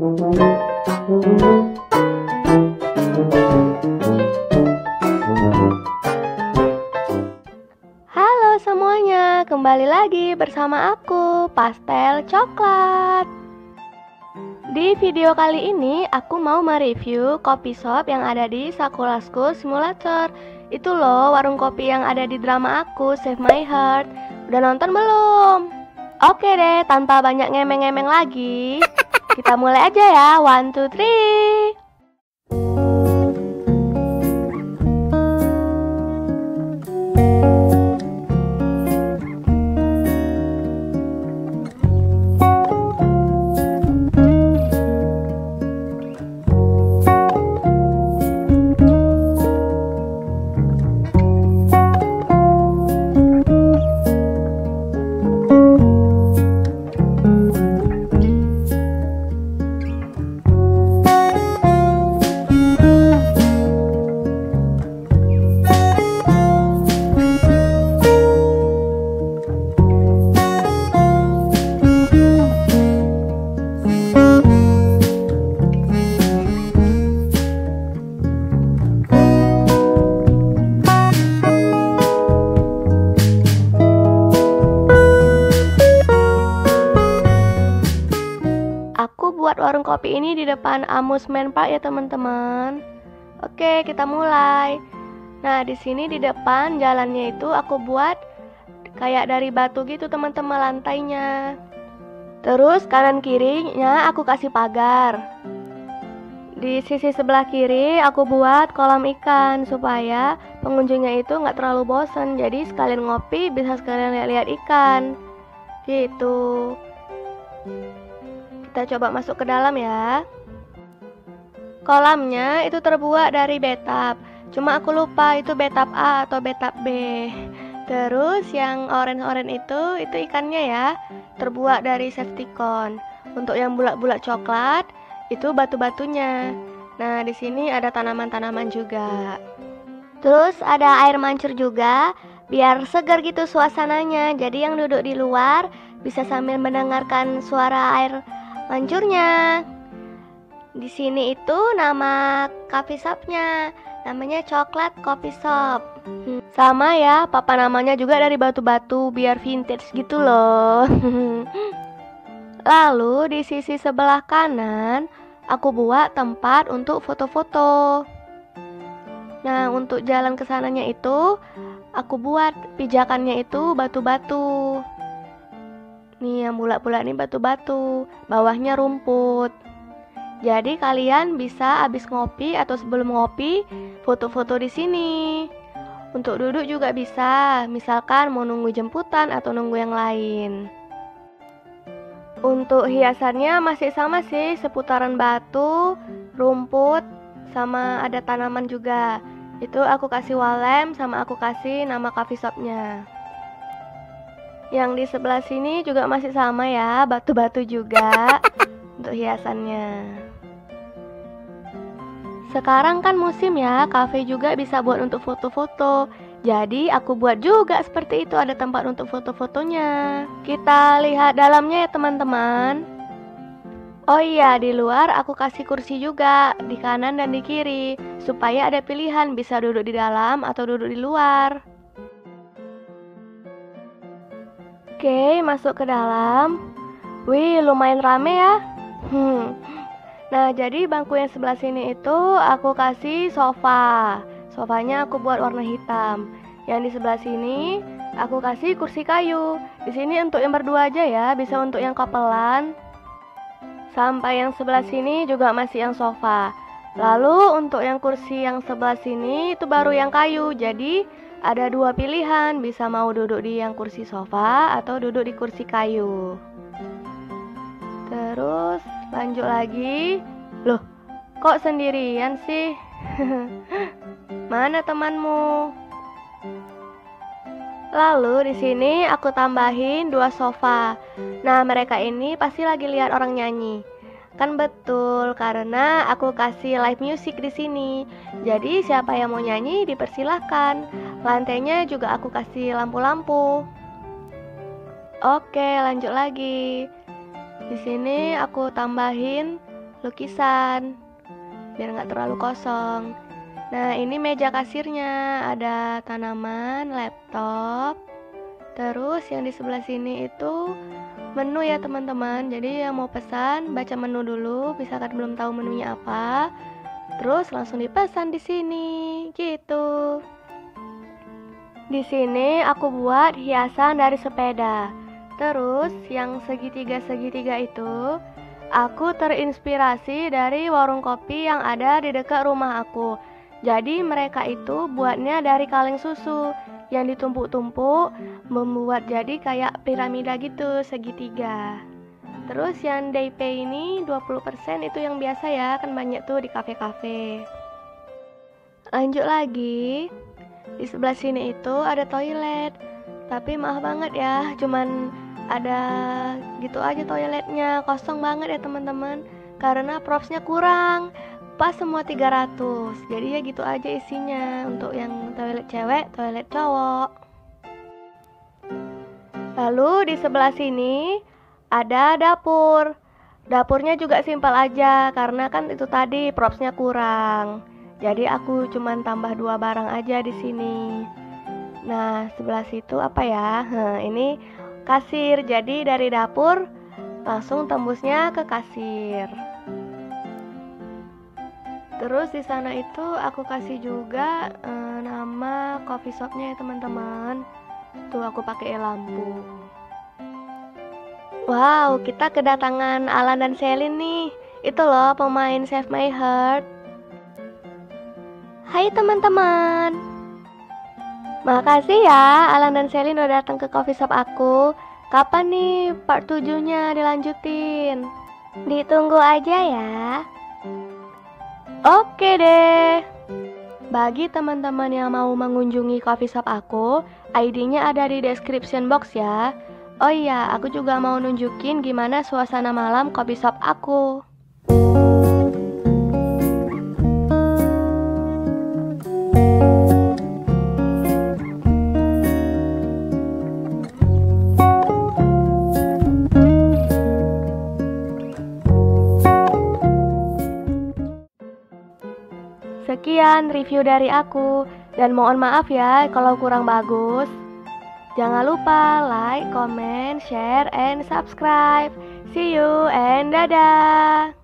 Halo semuanya, kembali lagi bersama aku, Pastel Coklat. Di video kali ini, aku mau mereview kopi shop yang ada di Sakura School Simulator. Itu loh, warung kopi yang ada di drama aku, Save My Heart. Udah nonton belum? Oke deh, tanpa banyak ngemeng-ngemeng lagi, kita mulai aja ya. One, two, three. Buat warung kopi ini di depan Amusement Park ya teman-teman. Oke, kita mulai. Nah, di sini di depan jalannya itu aku buat kayak dari batu gitu teman-teman lantainya. Terus kanan kirinya aku kasih pagar. Di sisi sebelah kiri aku buat kolam ikan supaya pengunjungnya itu nggak terlalu bosan. Jadi sekalian ngopi bisa sekalian lihat-lihat ikan. Gitu. Kita coba masuk ke dalam ya. Kolamnya itu terbuat dari betap. Cuma aku lupa itu betap A atau betap B. Terus yang orange-orange itu itu ikannya ya, terbuat dari safety cone. Untuk yang bulat-bulat coklat itu batu-batunya. Nah, di sini ada tanaman-tanaman juga. Terus ada air mancur juga, biar segar gitu suasananya. Jadi yang duduk di luar bisa sambil mendengarkan suara air mancurnya. Di sini itu nama coffee shopnya, namanya Coklat Coffee Shop. Hmm, sama ya, papa namanya juga dari batu-batu biar vintage gitu loh. Lalu di sisi sebelah kanan, aku buat tempat untuk foto-foto. Nah, untuk jalan ke sananya itu, aku buat pijakannya itu batu-batu. Nih yang bulat-bulat ini batu-batu, bawahnya rumput. Jadi kalian bisa habis ngopi atau sebelum ngopi foto-foto di sini. Untuk duduk juga bisa, misalkan mau nunggu jemputan atau nunggu yang lain. Untuk hiasannya masih sama sih, seputaran batu, rumput, sama ada tanaman juga. Itu aku kasih walem sama aku kasih nama coffee shopnya. Yang di sebelah sini juga masih sama ya, batu-batu juga untuk hiasannya. Sekarang kan musim ya, cafe juga bisa buat untuk foto-foto. Jadi aku buat juga seperti itu ada tempat untuk foto-fotonya. Kita lihat dalamnya ya teman-teman. Oh iya, di luar aku kasih kursi juga di kanan dan di kiri supaya ada pilihan bisa duduk di dalam atau duduk di luar. Oke, masuk ke dalam. Wih, lumayan rame ya. Hmm. Nah, jadi bangku yang sebelah sini itu aku kasih sofa. Sofanya aku buat warna hitam. Yang di sebelah sini aku kasih kursi kayu. Di sini untuk yang berdua aja ya, bisa untuk yang kapelan. Sampai yang sebelah sini juga masih yang sofa. Lalu untuk yang kursi yang sebelah sini itu baru yang kayu. Jadi ada dua pilihan, bisa mau duduk di yang kursi sofa atau duduk di kursi kayu. Terus lanjut lagi. Loh, kok sendirian sih? Mana temanmu? Lalu di sini aku tambahin dua sofa. Nah, mereka ini pasti lagi lihat orang nyanyi. Kan betul, karena aku kasih live music di sini. Jadi siapa yang mau nyanyi dipersilahkan. Lantainya juga aku kasih lampu-lampu. Oke, lanjut lagi. Di sini aku tambahin lukisan biar nggak terlalu kosong. Nah, ini meja kasirnya, ada tanaman, laptop. Terus yang di sebelah sini itu menu ya teman-teman. Jadi yang mau pesan baca menu dulu, misalkan belum tahu menunya apa. Terus langsung dipesan di sini, gitu. Di sini aku buat hiasan dari sepeda. Terus yang segitiga-segitiga itu aku terinspirasi dari warung kopi yang ada di dekat rumah aku. Jadi mereka itu buatnya dari kaleng susu yang ditumpuk-tumpuk membuat jadi kayak piramida gitu segitiga. Terus yang pay ini 20% itu yang biasa ya, kan banyak tuh di kafe-kafe. Lanjut lagi. Di sebelah sini itu ada toilet. Tapi maaf banget ya, cuman ada gitu aja toiletnya, kosong banget ya teman-teman. Karena propsnya kurang pas semua 300 jadi ya gitu aja isinya untuk yang toilet cewek toilet cowok. Lalu di sebelah sini ada dapur. Dapurnya juga simpel aja karena kan itu tadi propsnya kurang. Jadi aku cuman tambah dua barang aja di sini. Nah sebelah situ apa ya? Ini kasir. Jadi dari dapur langsung tembusnya ke kasir Terus di sana itu aku kasih juga uh, nama coffee shopnya ya teman-teman. Tuh aku pakai lampu. Wow, kita kedatangan Alan dan Selin nih. Itu loh pemain Save My Heart. Hai teman-teman. Makasih ya Alan dan Selin udah datang ke coffee shop aku. Kapan nih part 7-nya dilanjutin? Ditunggu aja ya. Oke deh. Bagi teman-teman yang mau mengunjungi coffee shop aku, ID-nya ada di description box ya. Oh iya, aku juga mau nunjukin gimana suasana malam coffee shop aku. Sekian review dari aku, dan mohon maaf ya kalau kurang bagus. Jangan lupa like, comment, share, and subscribe. See you and dadah.